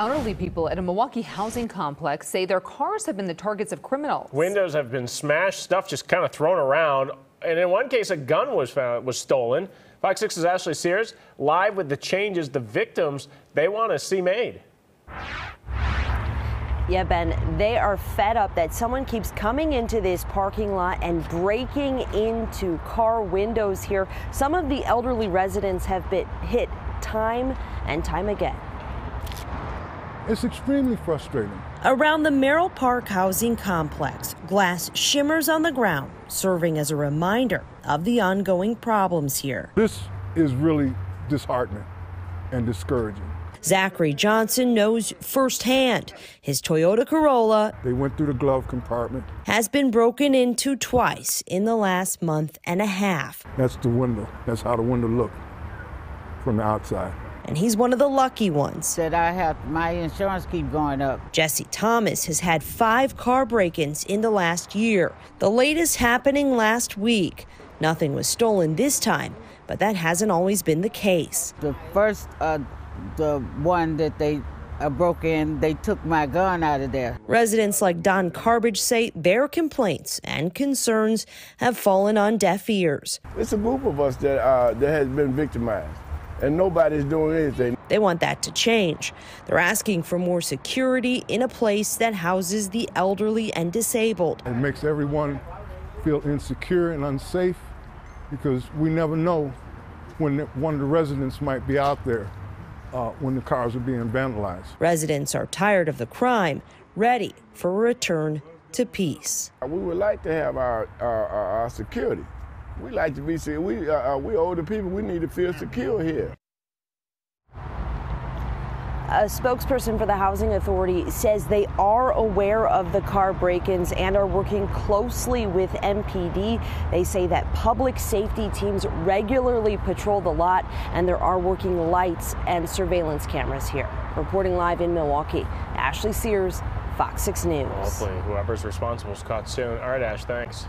Elderly people at a Milwaukee housing complex say their cars have been the targets of criminals. Windows have been smashed, stuff just kind of thrown around, and in one case, a gun was found was stolen. Fox 6's Ashley Sears live with the changes the victims they want to see made. Yeah, Ben, they are fed up that someone keeps coming into this parking lot and breaking into car windows here. Some of the elderly residents have been hit time and time again. It's extremely frustrating. Around the Merrill Park housing complex, glass shimmers on the ground, serving as a reminder of the ongoing problems here. This is really disheartening and discouraging. Zachary Johnson knows firsthand his Toyota Corolla. They went through the glove compartment. Has been broken into twice in the last month and a half. That's the window. That's how the window looked from the outside and he's one of the lucky ones. That I have my insurance keep going up. Jesse Thomas has had five car break-ins in the last year. The latest happening last week. Nothing was stolen this time, but that hasn't always been the case. The first, uh, the one that they uh, broke in, they took my gun out of there. Residents like Don Carbage say their complaints and concerns have fallen on deaf ears. It's a group of us that uh, that has been victimized and nobody's doing anything. They want that to change. They're asking for more security in a place that houses the elderly and disabled. It makes everyone feel insecure and unsafe because we never know when one of the residents might be out there uh, when the cars are being vandalized. Residents are tired of the crime, ready for a return to peace. We would like to have our, our, our security. We like to be secure. We, uh, uh, we older people, we need to feel secure here. A spokesperson for the Housing Authority says they are aware of the car break ins and are working closely with MPD. They say that public safety teams regularly patrol the lot and there are working lights and surveillance cameras here. Reporting live in Milwaukee, Ashley Sears, Fox 6 News. Hopefully, whoever's responsible is caught soon. All right, Ash, thanks.